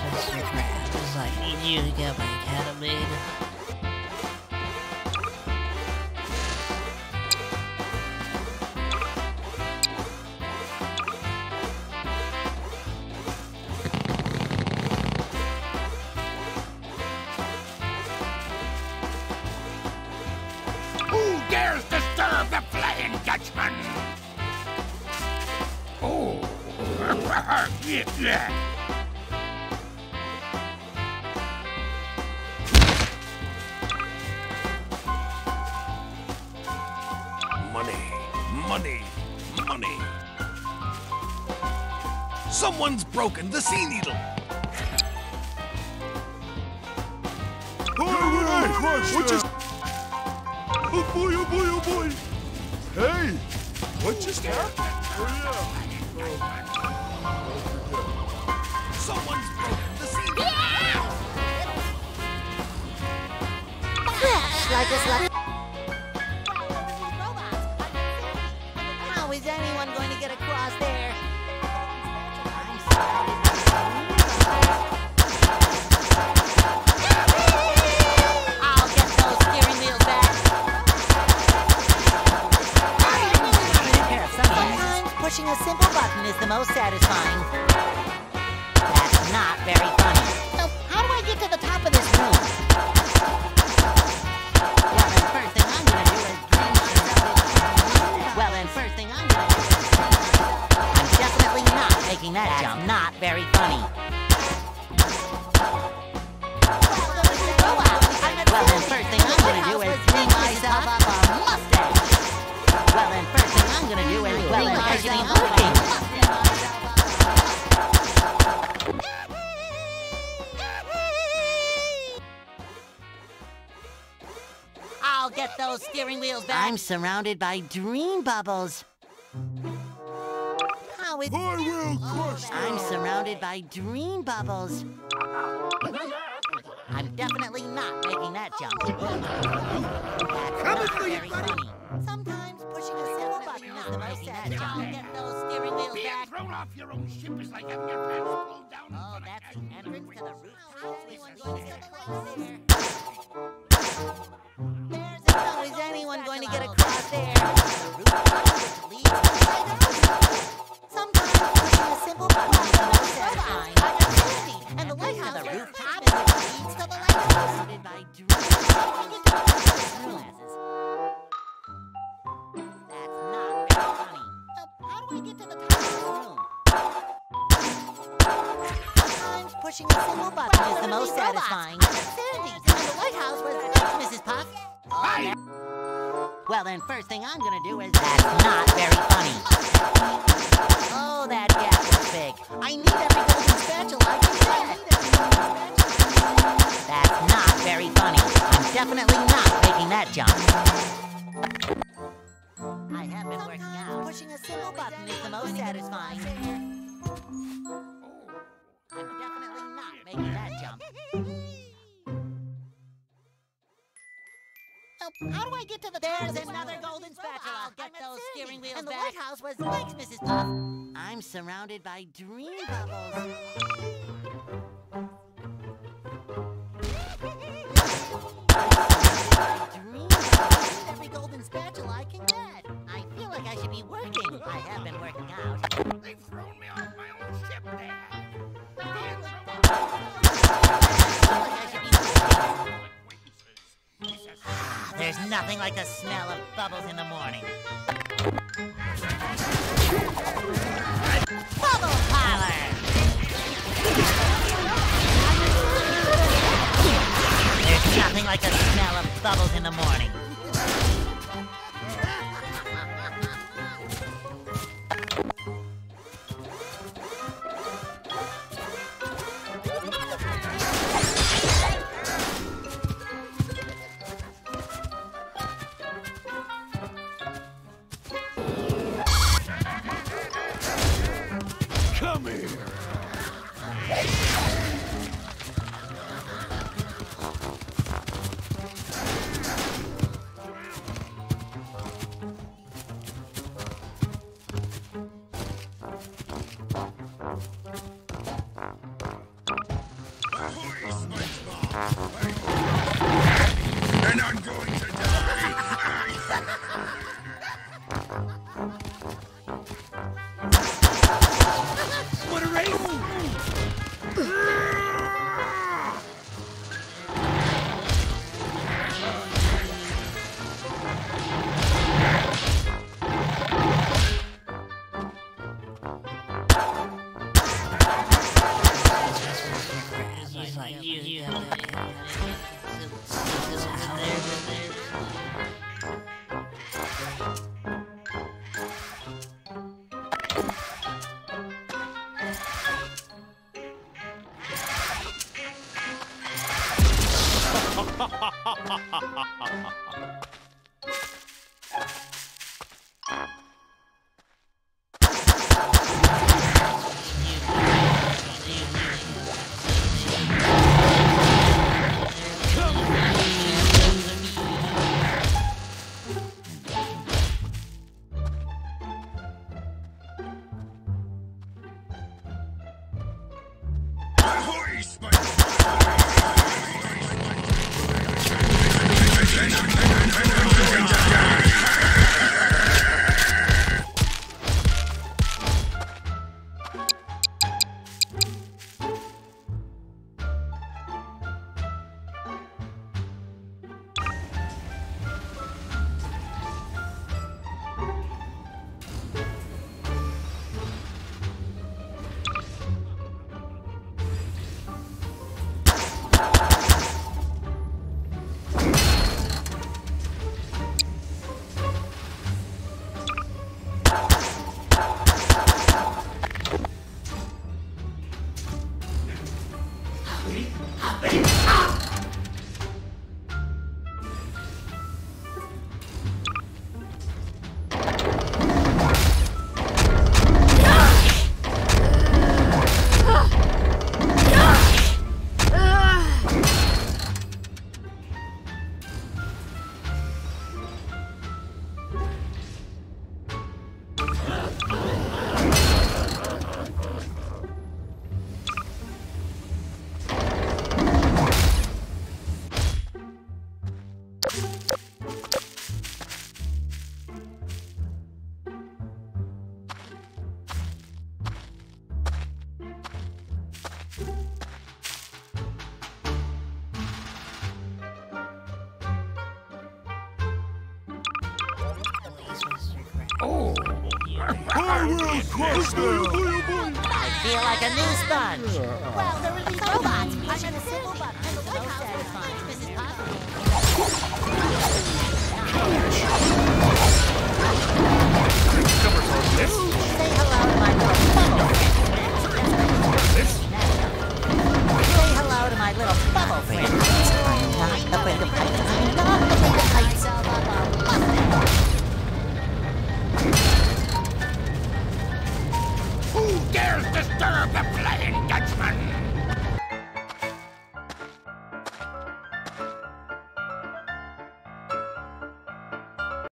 I need you got my cat made. Who dares disturb the Flying Dutchman? Oh. yeah, money, money. Someone's broken the sea needle. What just... Oh boy, oh boy, oh boy! Hey! What just happened? Oh yeah. Someone's broken the sea needle. Like this like How is anyone going to get across there? I'll get those steering wheels back. Sometimes pushing a simple button is the most satisfying. That's not very funny. So how do I get to the top of this room? Well, first making that jump. Not very funny. Well, then first thing I'm gonna do is bring myself up a Mustang. Well, then first thing I'm gonna do is bring myself up a I'll get those steering wheels back. I'm surrounded by dream bubbles. How is I will crush I'm surrounded by dream bubbles. I'm definitely not making that jump. That's not very funny. Sometimes pushing a simple button is the most satisfying. I'll get those steering wheels Being back. thrown off your own ship is like having your pants pulled down. Oh, that's the entrance to the roof. Do I get to the top of this room? Sometimes pushing a simple button is the most satisfying. Sandy's and the lighthouse was Thanks, Mrs. Puff. Well, then, first thing I'm gonna do is. That's not most satisfying. Oh, I'm definitely not making that jump. Oh, how do I get to the There's another golden spatula. I'll get those steering wheels and the back. lighthouse was thanks, Mrs. Puff. I'm surrounded by dream bubbles. Nothing like the smell of bubbles in the morning. Bubble! There's nothing like the smell of bubbles in the morning. Come here! you, you have a... ha ha ha ha ha ha ha! I will crush them! I feel like a new sponge. Well, there are these robots. I should have simple button.